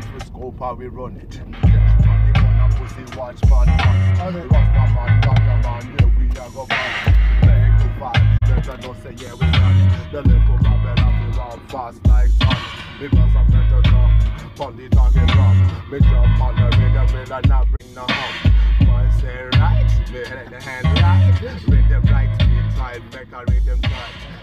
dance with scope how we run it. Just man, the a pussy watch man man. On it. Rasta man, bagger man, yeah we a go back. Leg to fight, better don't say yeah we done. The little Babylon we run fast like sun. Because I'm better jump, on the target drum. Me jump on the rhythm, will I not bring no home. Boy say right, me let the hand right. Rhythm right, me tight, make a rhythm tight.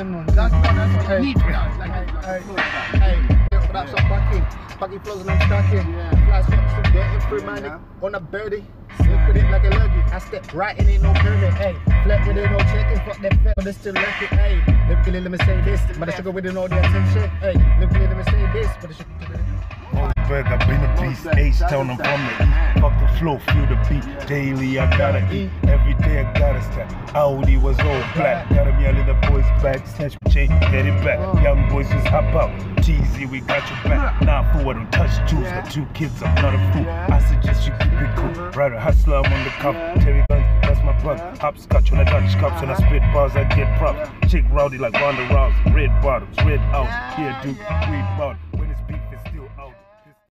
No, no, no. That's what, Hey. you need. Like, Hey, like, hey, yo, that's up backing. Backing flows I'm stacking. Fly swaps to getting free money on a birdie. Slip with it like a luggy. I step right in it, no permit. Hey, flat with it, no checking. Fuck that fat, but it's still lurking. Hey, lyrically, let me say this. But I sugar with it, all the attention. Hey, lyrically, let me say this. But I sugar Moldberg, I've been a beast. H-Town, I'm from the east. Flow, feel the beat. Daily, I gotta eat. Every day, I gotta stack. Audi was all black. Got him yelling the boys back. Snatch chain, get it back. Young boys just hop out. Teasy, we got your back. Nah, fool, I don't touch jewels. Got two kids, I'm not a fool. I suggest you keep it cool. Right, a hustler, I'm on the cup. Terry guns, that's my plug. Hopscotch when I touch cups. When I spit bars, I get props. Chick rowdy like Ronda Rousey. Red bottoms, red house. Here, Duke, weed bottom.